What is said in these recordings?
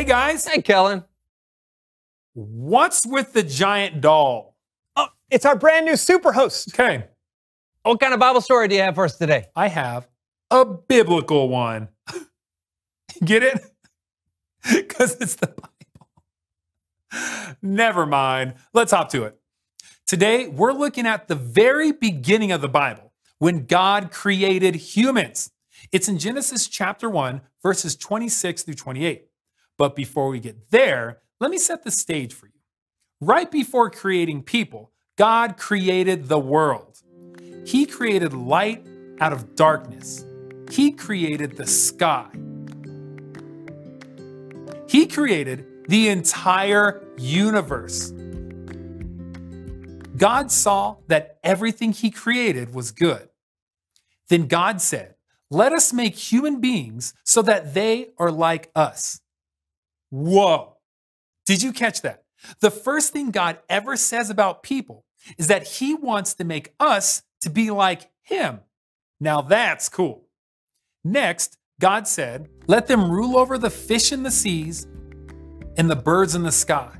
Hey guys, Hey, Kellen. what's with the giant doll? Oh, it's our brand new super host. Okay, What kind of Bible story do you have for us today? I have a biblical one. Get it? Because it's the Bible. Never mind. Let's hop to it. Today, we're looking at the very beginning of the Bible when God created humans. It's in Genesis chapter 1, verses 26 through 28. But before we get there, let me set the stage for you. Right before creating people, God created the world. He created light out of darkness. He created the sky. He created the entire universe. God saw that everything He created was good. Then God said, Let us make human beings so that they are like us. Whoa. Did you catch that? The first thing God ever says about people is that He wants to make us to be like Him. Now that's cool. Next, God said, Let them rule over the fish in the seas and the birds in the sky.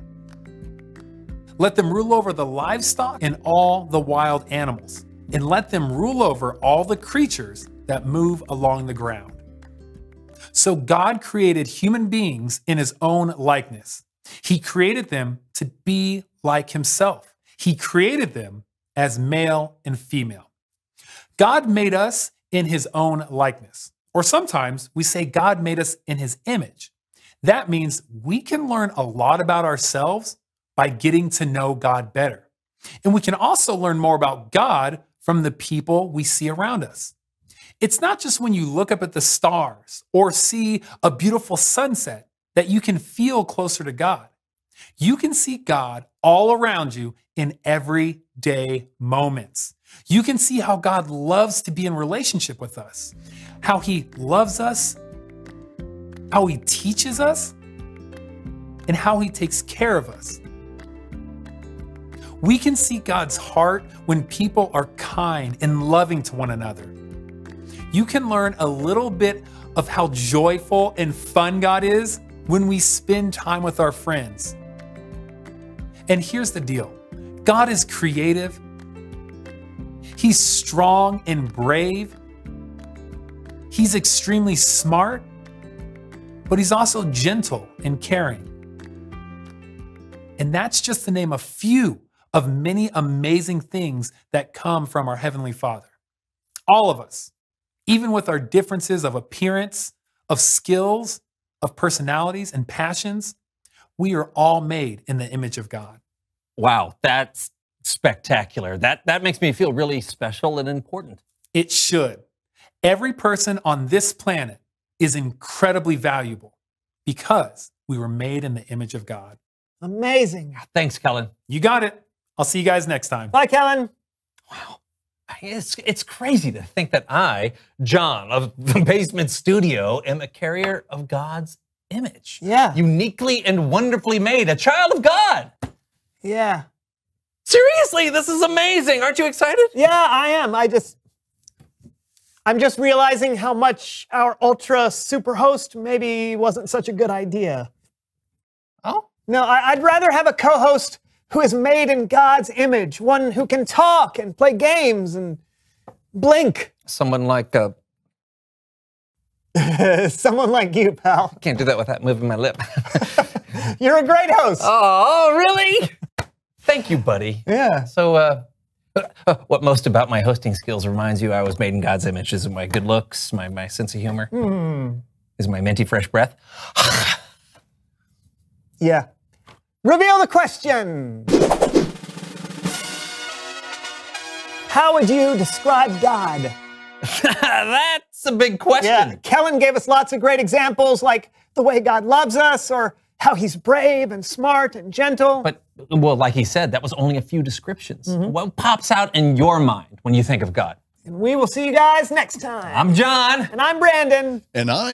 Let them rule over the livestock and all the wild animals, and let them rule over all the creatures that move along the ground. So God created human beings in his own likeness. He created them to be like himself. He created them as male and female. God made us in his own likeness. Or sometimes we say God made us in his image. That means we can learn a lot about ourselves by getting to know God better. And we can also learn more about God from the people we see around us. It's not just when you look up at the stars or see a beautiful sunset that you can feel closer to God. You can see God all around you in everyday moments. You can see how God loves to be in relationship with us, how he loves us, how he teaches us, and how he takes care of us. We can see God's heart when people are kind and loving to one another. You can learn a little bit of how joyful and fun God is when we spend time with our friends. And here's the deal God is creative, He's strong and brave, He's extremely smart, but He's also gentle and caring. And that's just to name a few of many amazing things that come from our Heavenly Father. All of us, even with our differences of appearance, of skills, of personalities, and passions, we are all made in the image of God. Wow, that's spectacular. That that makes me feel really special and important. It should. Every person on this planet is incredibly valuable because we were made in the image of God. Amazing. Thanks, Kellen. You got it. I'll see you guys next time. Bye, Kellen. Wow. It's, it's crazy to think that I, John of the Basement Studio, am a carrier of God's image. Yeah. Uniquely and wonderfully made, a child of God. Yeah. Seriously, this is amazing. Aren't you excited? Yeah, I am. I just. I'm just realizing how much our ultra super host maybe wasn't such a good idea. Oh, No, I, I'd rather have a co host who is made in God's image, one who can talk and play games and blink. someone like, uh, Someone like you, pal. can't do that without moving my lip. You're a great host. oh, really? Thank you, buddy. Yeah. So, uh, uh, what most about my hosting skills reminds you I was made in God's image? Is my good looks, my, my sense of humor? Is my minty fresh breath? Yeah. Reveal the question. How would you describe God? That's a big question. Yeah, Kellen gave us lots of great examples like the way God loves us or how he's brave and smart and gentle. But, well, like he said, that was only a few descriptions. Mm-hmm. What pops out in your mind when you think of God? and we will see you guys next time. I'm John. and I'm Brandon. And I